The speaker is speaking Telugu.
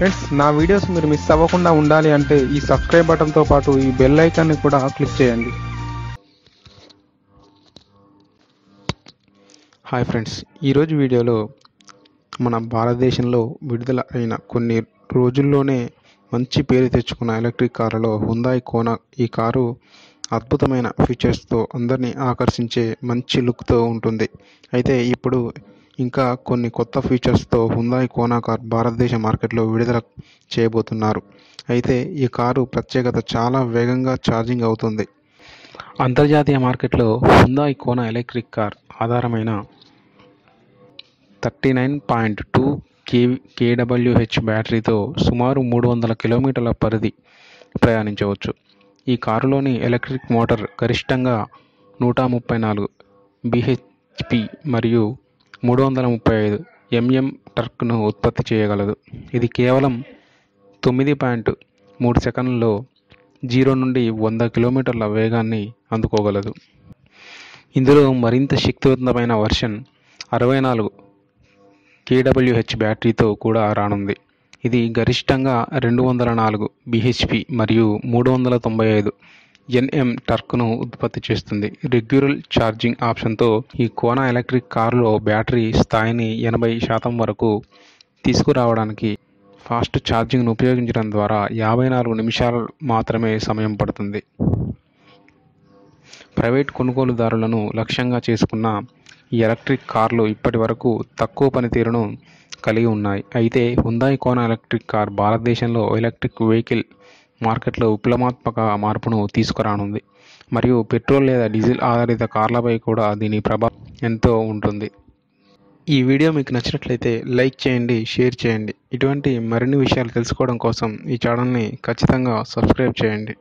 ఫ్రెండ్స్ నా వీడియోస్ మీరు మిస్ అవ్వకుండా ఉండాలి అంటే ఈ సబ్స్క్రైబ్ బటన్తో పాటు ఈ బెల్ ఐకాన్ని కూడా క్లిక్ చేయండి. హాయ్ ఫ్రెండ్స్ ఈరోజు వీడియోలో మన భారతదేశంలో విడుదల అయిన కొన్ని రోజుల్లోనే మంచి పేరు తెచ్చుకున్న ఎలక్ట్రిక్ కారులో హుందాయ్ కోనా ఈ కారు అద్భుతమైన ఫీచర్స్తో అందరినీ ఆకర్షించే మంచి లుక్తో ఉంటుంది. అయితే ఇప్పుడు ఇంకా కొన్ని కొత్త ఫీచర్స్తో హుందాయ్ కోనా కార్ భారతదేశ మార్కెట్లో విడుదల చేయబోతున్నారు. అయితే ఈ కారు ప్రత్యేకత చాలా వేగంగా ఛార్జింగ్ అవుతుంది. అంతర్జాతీయ మార్కెట్లో హుందాయ్ కోనా ఎలక్ట్రిక్ కార్ ఆధారమైన thirty nine point two K కేడబ్ల్యూహెచ్ బ్యాటరీతో సుమారు మూడు వందల కిలోమీటర్ల పరిధి ప్రయాణించవచ్చు. ఈ కారులోని ఎలక్ట్రిక్ మోటార్ గరిష్టంగా నూట ముప్పై నాలుగు బిహెచ్పి మరియు మూడు వందల ముప్పై ఐదు ఎంఎం టర్క్ను ఉత్పత్తి చేయగలదు. ఇది కేవలం తొమ్మిది పాయింట్ మూడు సెకన్లలో జీరో నుండి వంద కిలోమీటర్ల వేగాన్ని అందుకోగలదు. ఇందులో మరింత శక్తివంతమైన వర్షన్ అరవై నాలుగు కేడబ్ల్యూహెచ్ బ్యాటరీతో కూడా రానుంది. ఇది గరిష్టంగా రెండు వందల నాలుగు బిహెచ్పి మరియు మూడు వందల తొంభై ఐదు ఎన్ఎం టర్క్ను ఉత్పత్తి చేస్తుంది. రెగ్యులర్ ఛార్జింగ్ ఆప్షన్తో ఈ కోనా ఎలక్ట్రిక్ కారులో బ్యాటరీ స్థాయిని ఎనభై శాతం వరకు తీసుకురావడానికి ఫాస్ట్ ఛార్జింగ్ను ఉపయోగించడం ద్వారా యాభై నాలుగు నిమిషాలు మాత్రమే సమయం పడుతుంది. ప్రైవేట్ కొనుగోలుదారులను లక్ష్యంగా చేసుకున్న ఈ ఎలక్ట్రిక్ కార్లు ఇప్పటి వరకు తక్కువ పనితీరును కలిగి ఉన్నాయి. అయితే హుందాయ్ కోన ఎలక్ట్రిక్ కార్ భారతదేశంలో ఎలక్ట్రిక్ వెహికల్ మార్కెట్లో విప్లవాత్మక మార్పును తీసుకురానుంది. మరియు పెట్రోల్ లేదా డీజిల్ ఆధారిత కార్లపై కూడా దీని ప్రభావం ఎంతో ఉంటుంది. ఈ వీడియో మీకు నచ్చినట్లయితే లైక్ చేయండి షేర్ చేయండి. ఇటువంటి మరిన్ని విషయాలు తెలుసుకోవడం కోసం ఈ ఛానల్ని ఖచ్చితంగా సబ్స్క్రైబ్ చేయండి.